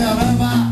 Yeah, bye-bye.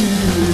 you.